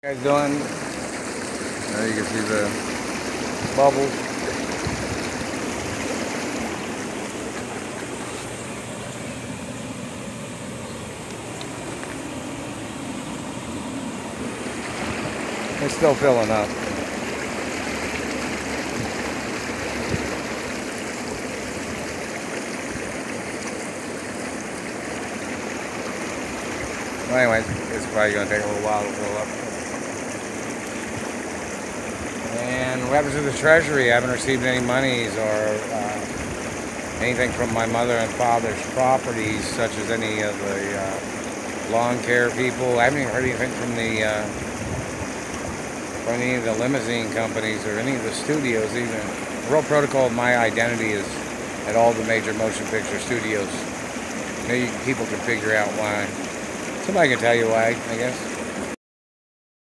guys doing? Now you can see the bubbles. It's still filling up. Well, anyways, it's probably going to take a little while to fill up. What happens to the treasury? I haven't received any monies or uh, anything from my mother and father's properties, such as any of the uh, lawn care people. I haven't even heard anything from the uh, from any of the limousine companies or any of the studios. Even the real protocol of my identity is at all the major motion picture studios. Maybe people can figure out why. Somebody can tell you why, I guess.